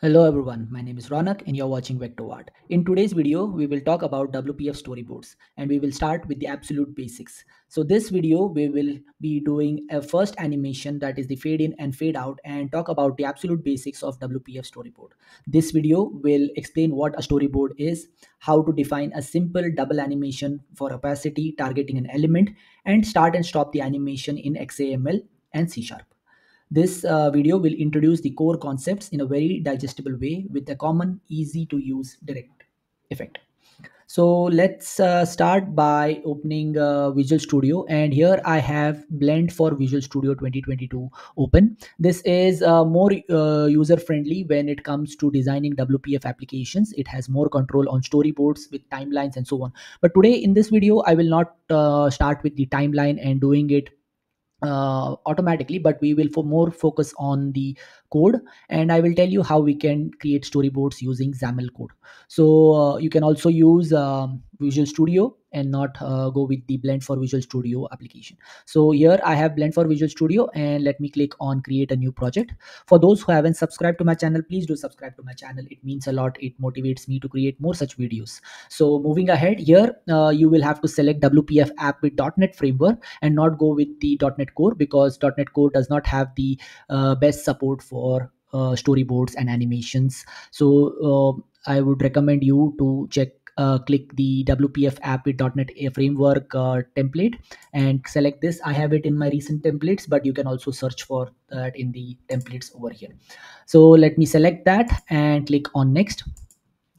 Hello everyone, my name is Ronak and you're watching VectoArt. In today's video, we will talk about WPF storyboards and we will start with the absolute basics. So this video, we will be doing a first animation that is the fade in and fade out and talk about the absolute basics of WPF storyboard. This video will explain what a storyboard is, how to define a simple double animation for opacity targeting an element and start and stop the animation in XAML and C Sharp. This uh, video will introduce the core concepts in a very digestible way with a common, easy to use direct effect. So let's uh, start by opening uh, Visual Studio and here I have Blend for Visual Studio 2022 open. This is uh, more uh, user friendly when it comes to designing WPF applications. It has more control on storyboards with timelines and so on. But today in this video, I will not uh, start with the timeline and doing it uh, automatically but we will for more focus on the code and i will tell you how we can create storyboards using xaml code. So uh, you can also use um, visual studio and not uh, go with the blend for visual studio application. So here i have blend for visual studio and let me click on create a new project. For those who haven't subscribed to my channel please do subscribe to my channel. It means a lot. It motivates me to create more such videos. So moving ahead here uh, you will have to select wpf app with. net framework and not go with the. net core because. net core does not have the uh, best support for uh, storyboards and animations. So uh, i would recommend you to check uh, click the WPF app with .NET framework uh, template and select this. I have it in my recent templates, but you can also search for that in the templates over here. So let me select that and click on next.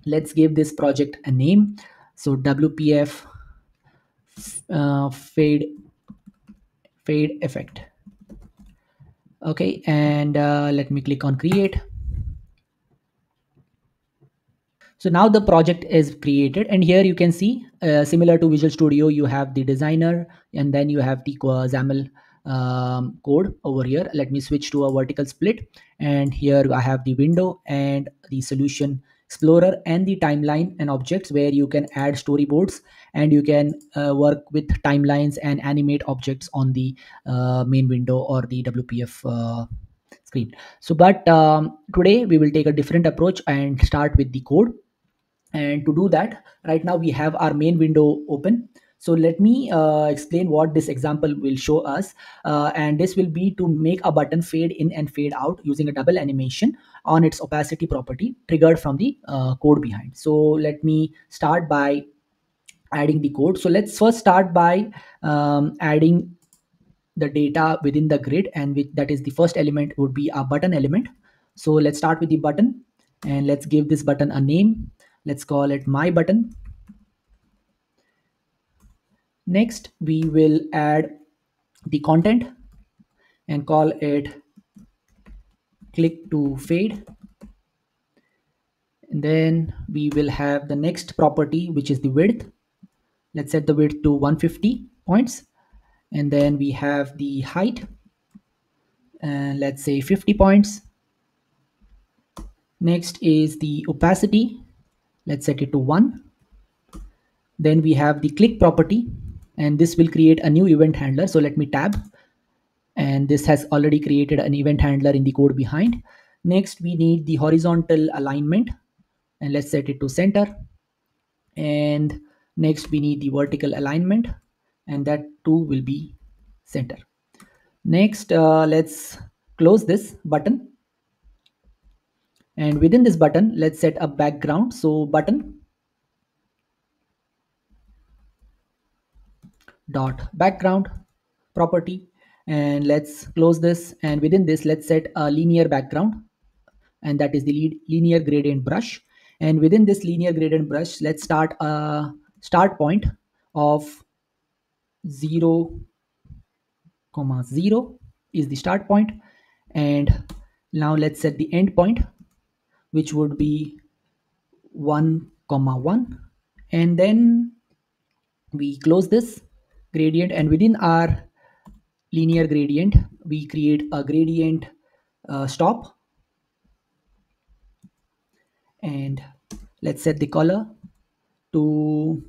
Let's give this project a name. So WPF uh, fade fade effect. Okay, and uh, let me click on create so now the project is created and here you can see uh, similar to visual studio you have the designer and then you have the xaml um, code over here. Let me switch to a vertical split and here i have the window and the solution explorer and the timeline and objects where you can add storyboards and you can uh, work with timelines and animate objects on the uh, main window or the wpf uh, screen. So but um, today we will take a different approach and start with the code and to do that right now we have our main window open. So let me uh, explain what this example will show us. Uh, and this will be to make a button fade in and fade out using a double animation on its opacity property triggered from the uh, code behind. So let me start by adding the code. So let's first start by um, adding the data within the grid and with, that is the first element would be a button element. So let's start with the button and let's give this button a name let's call it my button. Next we will add the content and call it click to fade. And then we will have the next property which is the width. Let's set the width to 150 points. And then we have the height. And let's say 50 points. Next is the opacity let's set it to 1 then we have the click property and this will create a new event handler. So let me tab. And this has already created an event handler in the code behind. Next we need the horizontal alignment and let's set it to center. And next we need the vertical alignment and that too will be center. Next uh, let's close this button and within this button let's set a background. So button dot background property. And let's close this. And within this let's set a linear background. And that is the linear gradient brush. And within this linear gradient brush let's start a start point of 0 comma 0 is the start point. And now let's set the end point which would be 1 comma 1 and then we close this gradient and within our linear gradient we create a gradient uh, stop. And let's set the color to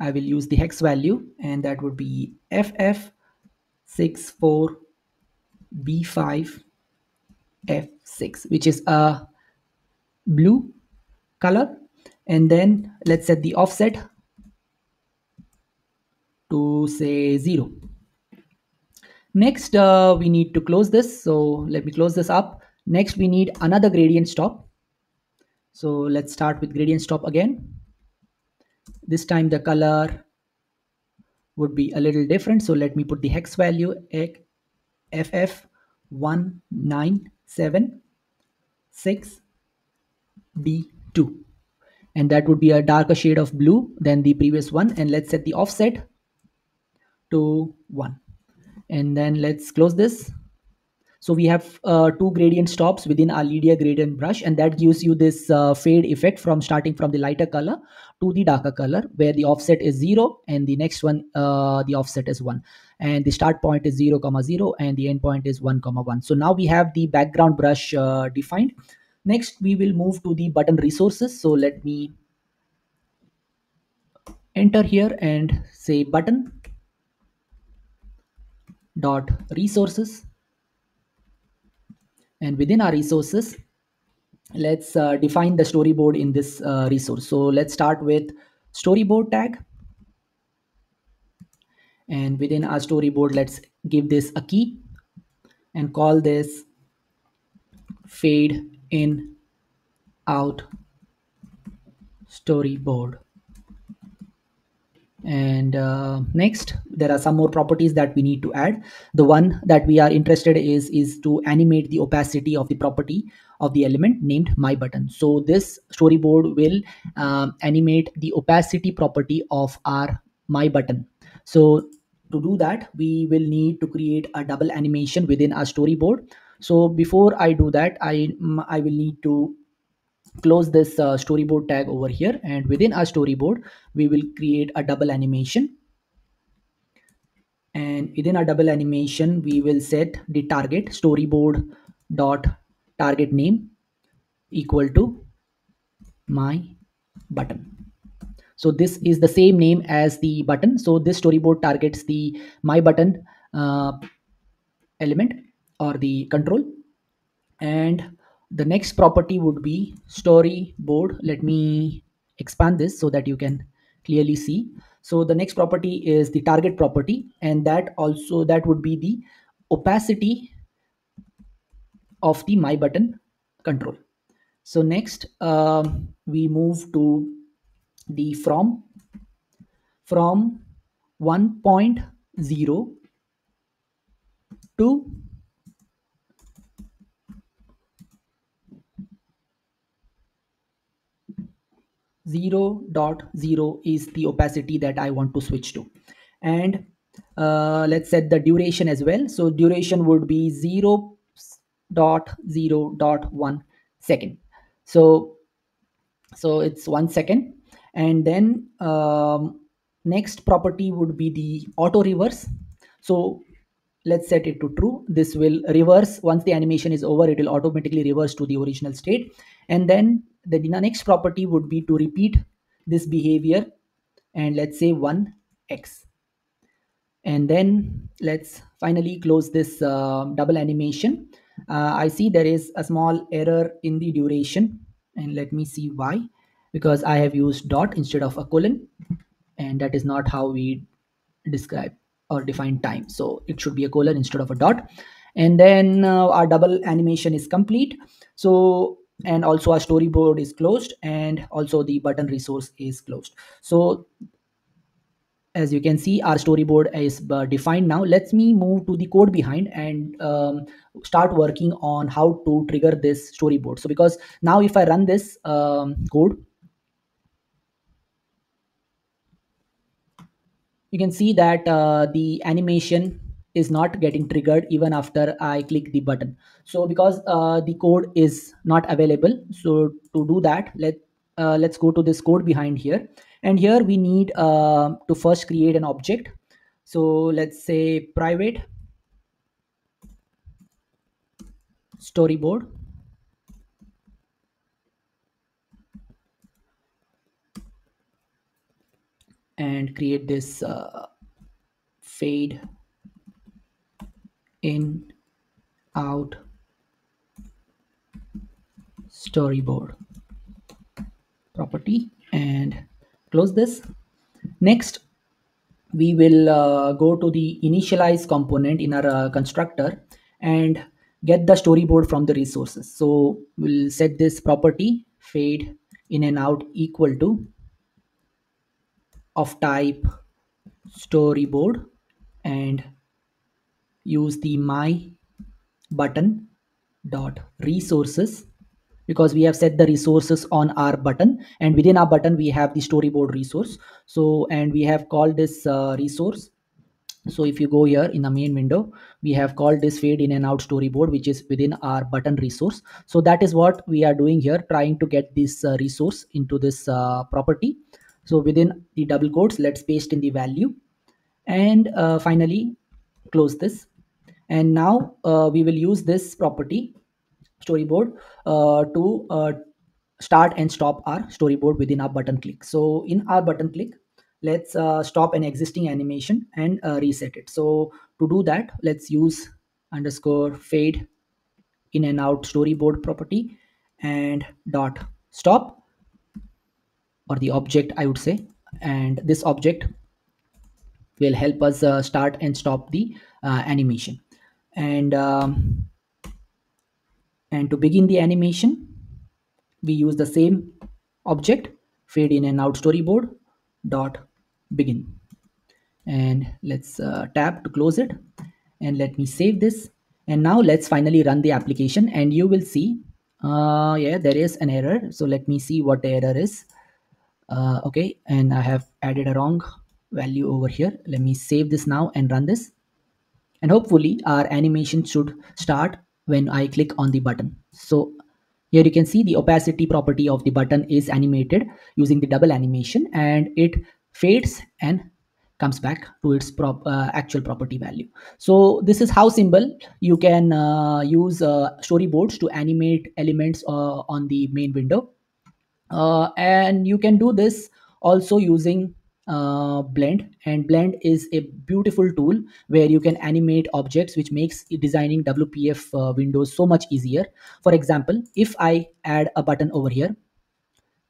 I will use the hex value and that would be FF64B5 F6 which is a blue color and then let's set the offset to say 0 next uh, we need to close this. So let me close this up. Next we need another gradient stop. So let's start with gradient stop again. This time the color would be a little different. So let me put the hex value ff1976d2 and that would be a darker shade of blue than the previous one. And let's set the offset to 1 and then let's close this. So we have uh, two gradient stops within our linear gradient brush. And that gives you this uh, fade effect from starting from the lighter color to the darker color where the offset is 0 and the next one uh, the offset is 1 and the start point is 0 comma 0 and the end point is 1 comma 1 so now we have the background brush uh, defined next we will move to the button resources. So let me enter here and say button dot resources. And within our resources let's uh, define the storyboard in this uh, resource. So let's start with storyboard tag. And within our storyboard let's give this a key and call this fade in out storyboard. And uh, next there are some more properties that we need to add. The one that we are interested is is to animate the opacity of the property of the element named my button. So this storyboard will um, animate the opacity property of our my button. So to do that we will need to create a double animation within our storyboard so before i do that i i will need to close this uh, storyboard tag over here. And within our storyboard we will create a double animation. And within our double animation we will set the target storyboard dot target name equal to my button. So this is the same name as the button. So this storyboard targets the my button uh, element or the control. And the next property would be storyboard let me expand this so that you can clearly see. So the next property is the target property and that also that would be the opacity of the my button control. So next um, we move to the from from 1.0 to 0 dot 0 is the opacity that I want to switch to. And uh, let's set the duration as well. So duration would be 0 dot 0 dot 1 second. So so it's one second. And then um, next property would be the auto reverse. So let's set it to true. This will reverse once the animation is over it will automatically reverse to the original state. And then the next property would be to repeat this behavior and let's say 1x and then let's finally close this uh, double animation. Uh, i see there is a small error in the duration and let me see why. Because i have used dot instead of a colon and that is not how we describe or define time. So it should be a colon instead of a dot. And then uh, our double animation is complete. So and also our storyboard is closed and also the button resource is closed. So as you can see our storyboard is uh, defined now. Let's me move to the code behind and um, start working on how to trigger this storyboard. So because now if i run this um, code you can see that uh, the animation is not getting triggered even after I click the button. So because uh, the code is not available, so to do that, let uh, let's go to this code behind here. And here we need uh, to first create an object. So let's say private storyboard. And create this uh, fade in out storyboard. Property and close this. Next we will uh, go to the initialize component in our uh, constructor and get the storyboard from the resources. So we'll set this property fade in and out equal to of type storyboard and use the my button dot resources because we have set the resources on our button and within our button we have the storyboard resource. So and we have called this uh, resource. So if you go here in the main window we have called this fade in and out storyboard which is within our button resource. So that is what we are doing here trying to get this uh, resource into this uh, property. So within the double quotes let's paste in the value. And uh, finally close this and now uh, we will use this property storyboard uh, to uh, start and stop our storyboard within our button click. So in our button click let's uh, stop an existing animation and uh, reset it. So to do that let's use underscore fade in and out storyboard property and dot stop or the object i would say. And this object will help us uh, start and stop the animation and um, and to begin the animation we use the same object fade in and out storyboard dot begin. And let's uh, tap to close it. And let me save this. And now let's finally run the application and you will see uh, yeah there is an error. So let me see what the error is. Uh, okay. And I have added a wrong value over here. Let me save this now and run this and hopefully our animation should start when I click on the button so here you can see the opacity property of the button is animated using the double animation and it fades and comes back to its prop, uh, actual property value. So this is how simple you can uh, use uh, storyboards to animate elements uh, on the main window. Uh, and you can do this also using uh, blend. And blend is a beautiful tool where you can animate objects which makes designing wpf uh, windows so much easier. For example if i add a button over here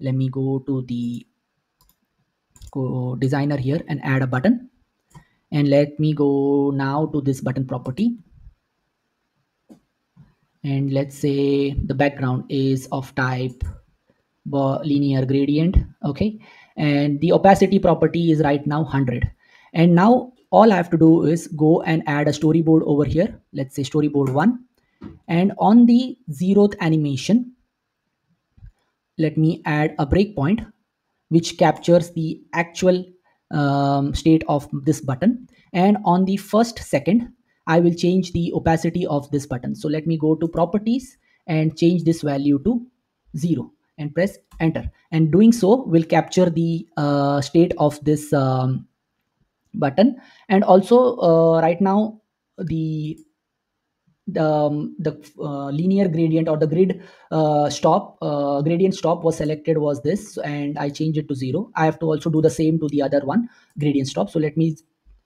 let me go to the go designer here and add a button. And let me go now to this button property. And let's say the background is of type linear gradient okay and the opacity property is right now 100 and now all I have to do is go and add a storyboard over here. Let's say storyboard 1 and on the zeroth animation let me add a breakpoint which captures the actual um, state of this button. And on the first second I will change the opacity of this button. So let me go to properties and change this value to 0 and press enter. And doing so will capture the uh, state of this um, button. And also uh, right now the the, um, the uh, linear gradient or the grid uh, stop uh, gradient stop was selected was this and I change it to zero. I have to also do the same to the other one gradient stop. So let me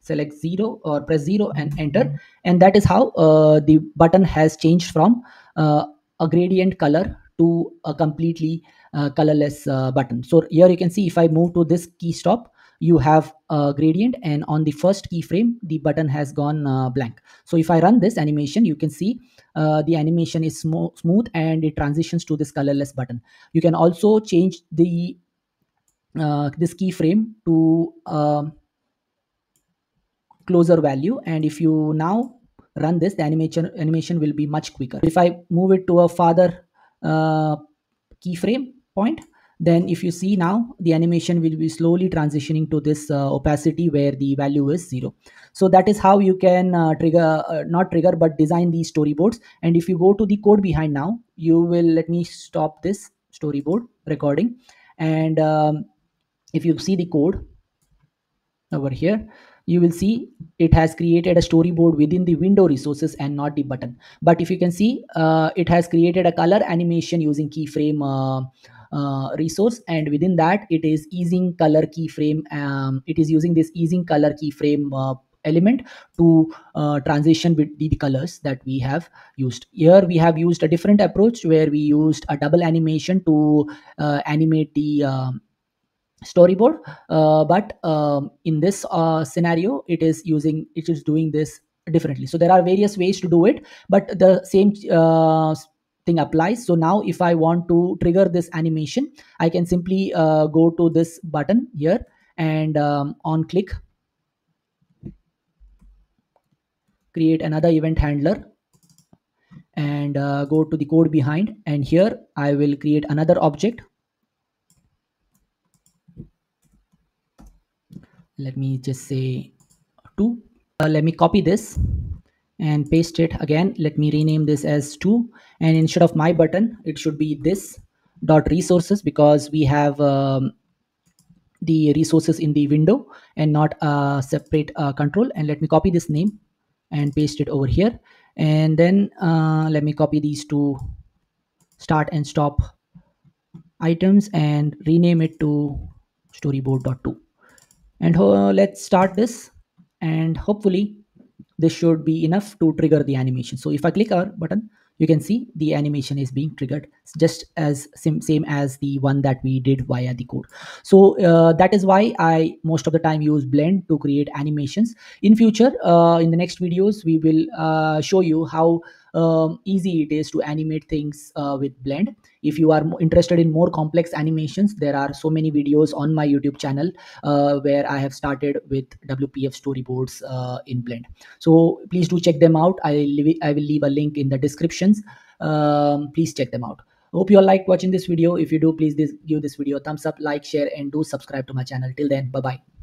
select zero or press zero and enter. And that is how uh, the button has changed from a gradient color to a completely uh, colorless uh, button. So here you can see if I move to this key stop, you have a gradient and on the first keyframe, the button has gone uh, blank. So if I run this animation, you can see uh, the animation is sm smooth and it transitions to this colorless button. You can also change the uh, this keyframe to um, closer value and if you now run this the animation animation will be much quicker if i move it to a farther uh, keyframe point. Then if you see now the animation will be slowly transitioning to this uh, opacity where the value is zero. So that is how you can uh, trigger uh, not trigger but design these storyboards. And if you go to the code behind now you will let me stop this storyboard recording. And um, if you see the code over here you will see it has created a storyboard within the window resources and not the button. But if you can see uh, it has created a color animation using keyframe uh, uh, resource. And within that it is easing color keyframe um, it is using this easing color keyframe uh, element to uh, transition with the colors that we have used. Here we have used a different approach where we used a double animation to uh, animate the um, storyboard uh, but um, in this uh, scenario it is using it is doing this differently. So there are various ways to do it but the same uh, thing applies. So now if i want to trigger this animation i can simply uh, go to this button here and um, on click create another event handler and uh, go to the code behind. And here i will create another object let me just say 2 uh, let me copy this and paste it again. Let me rename this as 2 and instead of my button it should be this dot resources because we have um, the resources in the window and not a separate uh, control. And let me copy this name and paste it over here. And then uh, let me copy these two start and stop items and rename it to storyboard.2 and let's start this. And hopefully this should be enough to trigger the animation. So if i click our button you can see the animation is being triggered just as same, same as the one that we did via the code. So uh, that is why i most of the time use blend to create animations. In future uh, in the next videos we will uh, show you how um, easy it is to animate things uh, with blend. If you are interested in more complex animations there are so many videos on my youtube channel uh, where i have started with wpf storyboards uh, in blend. So please do check them out. I leave, i will leave a link in the descriptions. Um, please check them out. Hope you all liked watching this video. If you do please this, give this video a thumbs up like share and do subscribe to my channel. Till then bye bye